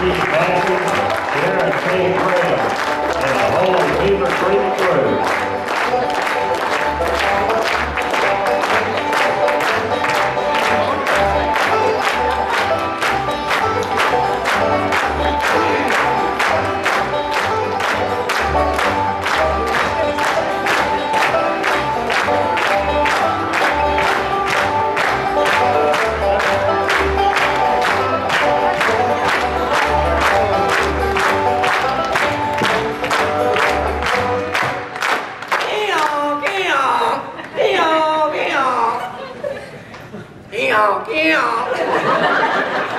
Gracias. meow, meow.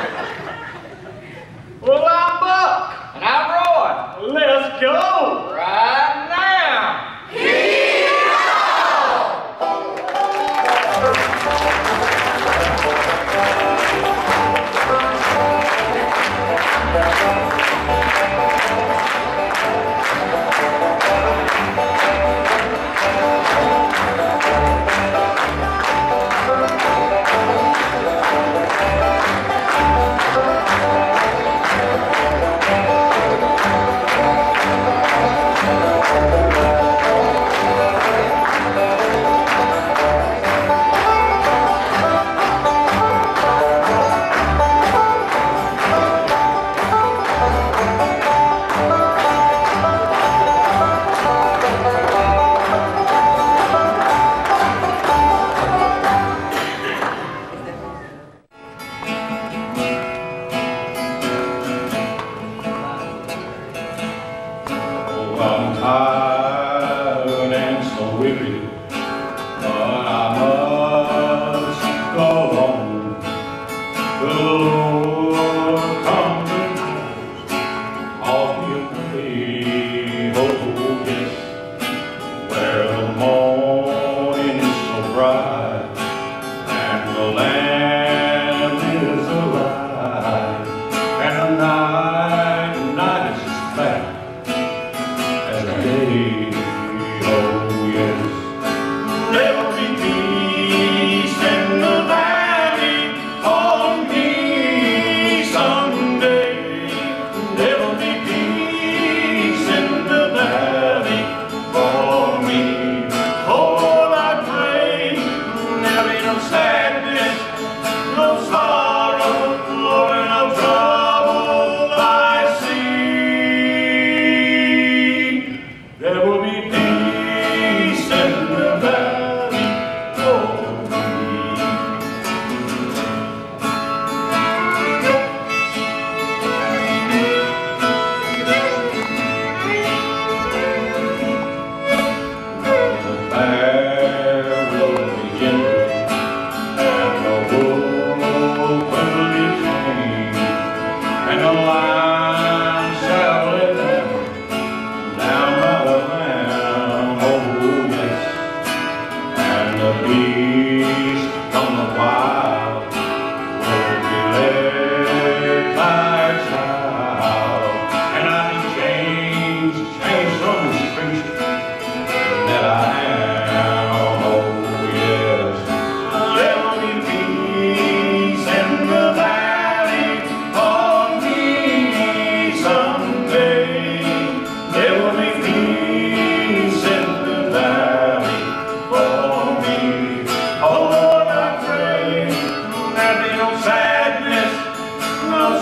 but I must go on. The Lord comes off where the morning is so bright and the land.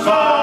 fire.